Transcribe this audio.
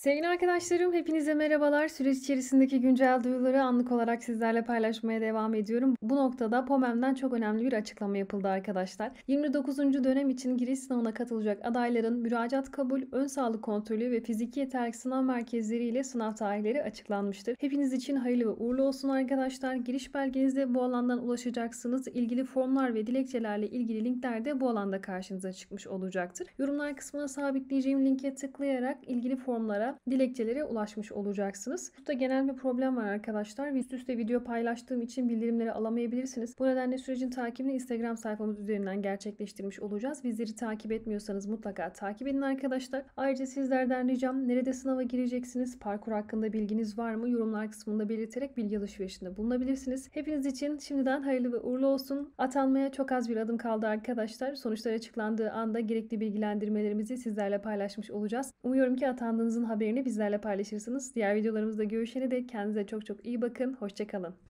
Sevgili arkadaşlarım, hepinize merhabalar. Süreç içerisindeki güncel duyuları anlık olarak sizlerle paylaşmaya devam ediyorum. Bu noktada POMEM'den çok önemli bir açıklama yapıldı arkadaşlar. 29. dönem için giriş sınavına katılacak adayların müracaat kabul, ön sağlık kontrolü ve fiziki yeterlik sınav merkezleri ile sınav tarihleri açıklanmıştır. Hepiniz için hayırlı ve uğurlu olsun arkadaşlar. Giriş belgenizde bu alandan ulaşacaksınız. İlgili formlar ve dilekçelerle ilgili linkler de bu alanda karşınıza çıkmış olacaktır. Yorumlar kısmına sabitleyeceğim linke tıklayarak ilgili formlara dilekçelere ulaşmış olacaksınız. Burada genel bir problem var arkadaşlar. Üst üste video paylaştığım için bildirimleri alamayabilirsiniz. Bu nedenle sürecin takibini Instagram sayfamız üzerinden gerçekleştirmiş olacağız. Bizleri takip etmiyorsanız mutlaka takip edin arkadaşlar. Ayrıca sizlerden ricam nerede sınava gireceksiniz? Parkur hakkında bilginiz var mı? Yorumlar kısmında belirterek bilgi alışverişinde bulunabilirsiniz. Hepiniz için şimdiden hayırlı ve uğurlu olsun. Atanmaya çok az bir adım kaldı arkadaşlar. Sonuçlar açıklandığı anda gerekli bilgilendirmelerimizi sizlerle paylaşmış olacağız. Umuyorum ki atandığınızın haberini bizlerle paylaşırsınız. Diğer videolarımızda görüşene dek kendinize çok çok iyi bakın. Hoşçakalın.